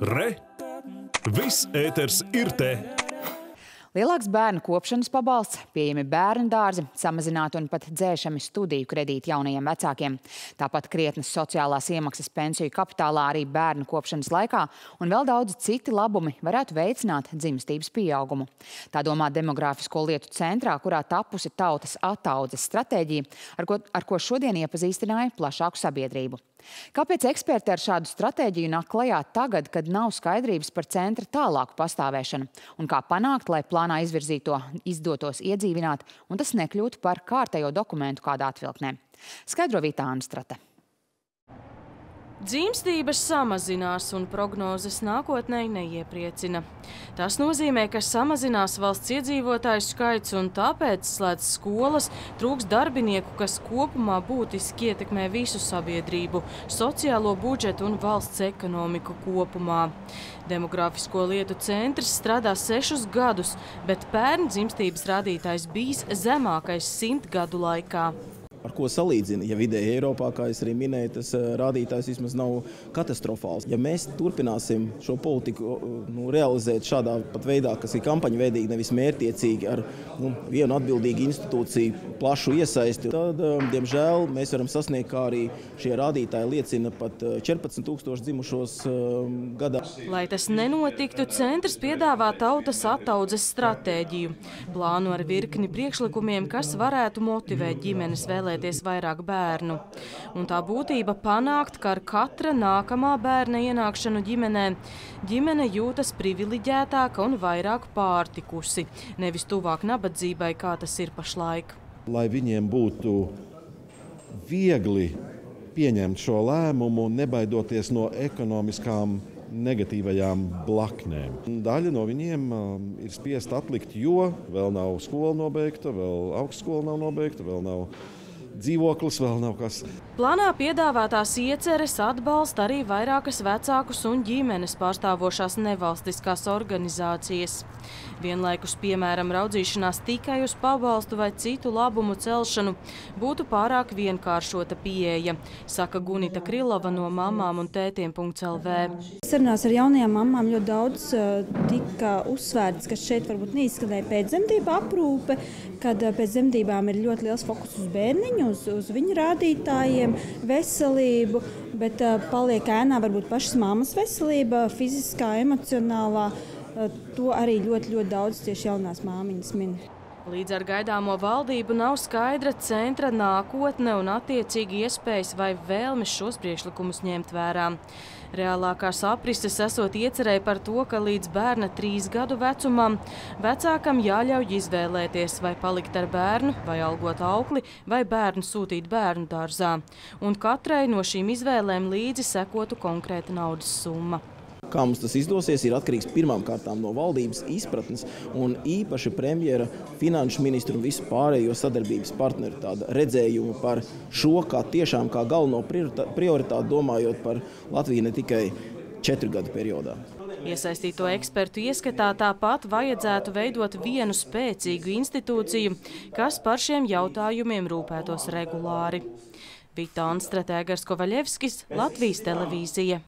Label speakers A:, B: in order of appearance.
A: Re! Viss ēters ir te!
B: Lielāks bērnu kopšanas pabalsts, pieejami bērnu dārzi, samazināti un pat dzēšami studiju kredīti jaunajiem vecākiem. Tāpat krietnes sociālās iemaksas pensiju kapitālā arī bērnu kopšanas laikā un vēl daudz citi labumi varētu veicināt dzimstības pieaugumu. Tā domā Demogrāfisko lietu centrā, kurā tapusi tautas attaudzes stratēģija, ar ko, ar ko šodien iepazīstināja plašāku sabiedrību. Kāpēc eksperti ar šādu stratēģiju nāk klajā tagad, kad nav skaidrības par centra tālāku pastāvēšanu? Un kā panākt, lai plānā izvirzīto izdotos iedzīvināt un tas nekļūtu par kārtējo dokumentu kādā atvilknē? Skaidro Vīta Anstrate.
C: Dzīmstības samazinās un prognozes nākotnē neiepriecina. Tas nozīmē, ka samazinās valsts iedzīvotāju skaits un tāpēc slēdz skolas, trūks darbinieku, kas kopumā būtiski ietekmē visu sabiedrību, sociālo budžetu un valsts ekonomiku kopumā. Demogrāfisko lietu centrs strādā sešus gadus, bet pērn dzimstības rādītājs bijis zemākais simt gadu laikā
D: ko salīdzina. Ja vidēji Eiropā, kā es arī minēju, tas eh, rādītājs vismaz nav katastrofāls. Ja mēs turpināsim šo politiku nu, realizēt šādā pat veidā, kas ir kampaņu veidīgi, nevis mērķtiecīgi ar nu, vienu atbildīgu institūciju plašu iesaisti, tad, eh, diemžēl, mēs varam sasniegt, kā arī šie rādītāji liecina, pat 14 eh, tūkstoši dzimušos gadā.
C: Lai tas nenotiktu, centrs piedāvā tautas attaudzes stratēģiju. Plānu ar virkni priekšlikumiem, kas varētu motivēt ģimenes vēlēšanas izvēlēties vairāk bērnu. Un tā būtība panākt, ka ar katra nākamā bērna ienākšanu ģimenē ģimene jūtas privileģētāka un vairāk pārtikusi, nevis tuvāk nabadzībai, kā tas ir pašlaik.
E: Lai viņiem būtu viegli pieņemt šo lēmumu, nebaidoties no ekonomiskām negatīvajām blaknēm. Daļa no viņiem um, ir spiest atlikt, jo vēl nav skola nobeigta, vēl augstskola nav nobeigta, vēl nav dzīvoklis vēl nav kas.
C: Plānā piedāvātās ieceres atbalsta arī vairākas vecākus un ģimenes pārstāvošās nevalstiskās organizācijas. Vienlaikus, piemēram, raudzīšanās tikai uz pabalstu vai citu labumu celšanu būtu pārāk vienkāršota pieeja, saka Gunita Krilova no mamām un tētiem.lv.
F: Sarunās ar jaunajām mamām ļoti daudz uh, tika uzsvērts, ka šeit varbūt neizskanēja pēcdzemdību aprūpe, kad uh, pēc dzemdībām ir ļoti liels fokus uz bērniņu, uz, uz viņu rādītājiem, veselību, bet uh, paliek ēnā varbūt pašas mammas veselība, fiziskā, emocionālā. To arī ļoti, ļoti daudz tieši jaunās māmiņas min.
C: Līdz ar gaidāmo valdību nav skaidra centra nākotne un attiecīgi iespējas vai vēlmes šos priekšlikumus ņemt vērā. Reālākās aprises esot iecerēja par to, ka līdz bērna trīs gadu vecumam vecākam jāļauj izvēlēties vai palikt ar bērnu, vai algot aukli, vai bērnu sūtīt bērnu dārzā. Un katrai no šīm izvēlēm līdzi sekotu konkrēta naudas summa.
D: Kā mums tas izdosies, ir atkarīgs pirmām kārtām no valdības izpratnes un īpaši premjera, finanšu ministru un visu pārējo sadarbības partneru tāda redzējuma par šo kā tiešām kā galveno prioritāti domājot par Latviju ne tikai četru gadu periodā.
C: Iesaistīto ekspertu ieskatā tāpat vajadzētu veidot vienu spēcīgu institūciju, kas par šiem jautājumiem rūpētos regulāri. Vita Anstratēgars Kovaļevskis, Latvijas televīzija.